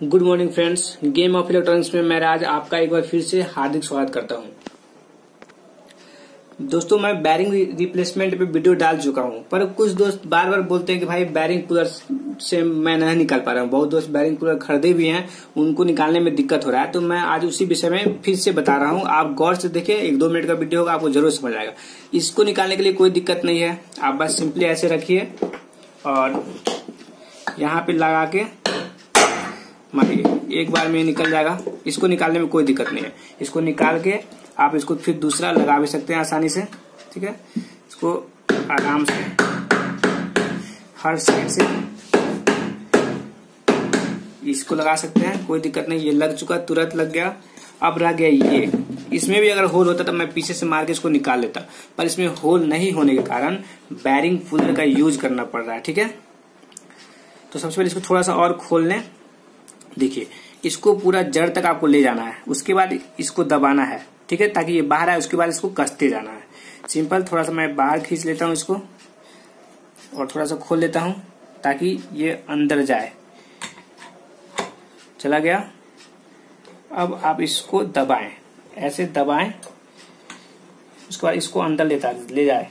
Good morning friends game of electronics में मैं आज आपका एक बार फिर से हार्दिक स्वागत करता हूँ। दोस्तों, मैं बैरिंग रिप्लेसमेंट पे वीडियो डाल चुका हूँ, पर कुछ दोस्त बार बार बोलते हैं कि भाई बैरिंग कूलर से मैं नहीं निकाल पा रहा हूँ। बहुत दोस्त बैरिंग कूलर खरीदे भी हैं, उनको निकालने में दिक्कत हो रहा है तो मैं आज उसी विषय में फिर से बता रहा हूँ। आप गौर से देखिए एक दो मिनट का वीडियो होगा, आपको ज़रूर समझ आएगा। इसको निकालने के लिए कोई दिक्कत नहीं है। आप बस सिंपली ऐसे रखिए और यहाँ पे लगा के मारिए एक बार में निकल जाएगा। इसको निकालने में कोई दिक्कत नहीं है। इसको निकाल के आप इसको फिर दूसरा लगा भी सकते हैं आसानी से। ठीक है? इसको आराम से। हर साइड से इसको लगा सकते हैं। कोई दिक्कत नहीं। ये लग चुका, तुरंत लग गया। अब रह गया ये। इसमें भी अगर होल होता तो मैं पीछे से मार के इसको निकाल लेता। पर इसमें होल नहीं होने के कारण बैरिंग पुलर का यूज़ करना पड़ रहा है। ठीक है? तो सबसे पहले इसको थोड़ा सा और खोल लें। देखिए, इसको पूरा जड़ तक आपको ले जाना है, उसके बाद इसको दबाना है, ठीक है, ताकि ये बाहर आए, उसके बाद इसको कसते जाना है। सिंपल, थोड़ा सा मैं बाहर खींच लेता हूँ इसको, और थोड़ा सा खोल लेता हूँ, ताकि ये अंदर जाए। चला गया। अब आप इसको दबाएँ, ऐसे दबाएँ, उसके बाद इसको अंदर लेता, ले जाए।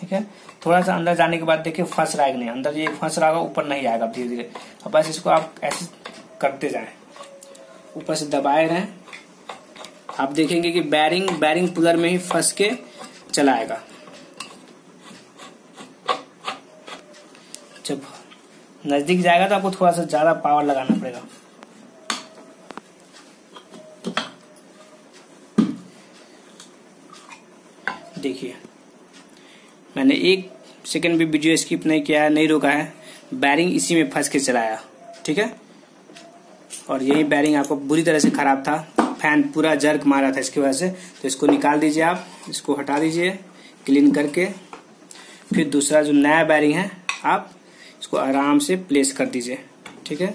ठीक है? थोड़ा सा अंदर जाने के बाद देखिए फंस रहा है कि नहीं। अंदर ये फंस रहा होगा, ऊपर नहीं आएगा धीरे धीरे अब बस इसको आप ऐसे करते जाए। ऊपर से दबाए रहें। आप देखेंगे कि बैरिंग बैरिंग पुलर में ही फंस के चलाएगा। जब नज़दीक जाएगा तो आपको थोड़ा सा ज़्यादा पावर लगाना पड़ेगा। देखिए। मैंने एक सेकंड भी वीडियो स्किप नहीं किया है, नहीं रोका है। बैरिंग इसी में फंस के चलाया ठीक है? और यही बैरिंग आपको बुरी तरह से खराब था। फ़ैन पूरा जर्क मारा था इसकी वजह से। तो इसको निकाल दीजिए आप, इसको हटा दीजिए क्लीन करके। फिर दूसरा जो नया बैरिंग है, आप इसको आराम से प्लेस कर दीजिए, ठीक है?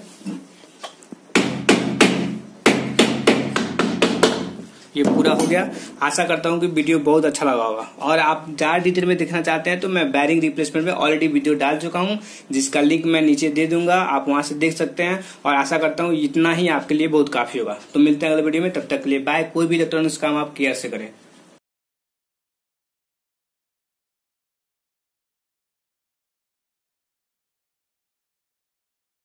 ये पूरा हो गया। आशा करता हूँ कि वीडियो बहुत अच्छा लगा होगा। और आप ज़्यादा डिटेल में देखना चाहते हैं तो मैं बैरिंग रिप्लेसमेंट में ऑलरेडी वीडियो डाल चुका हूँ, जिसका लिंक मैं नीचे दे दूँगा। आप वहाँ से देख सकते हैं और आशा करता हूँ इतना ही आपके लिए बहुत काफ़ी होगा। तो मिलते हैं अगले वीडियो में। तब तक के लिए बाय कोई भी इलेक्ट्रॉनिक्स काम आप केयर से करें।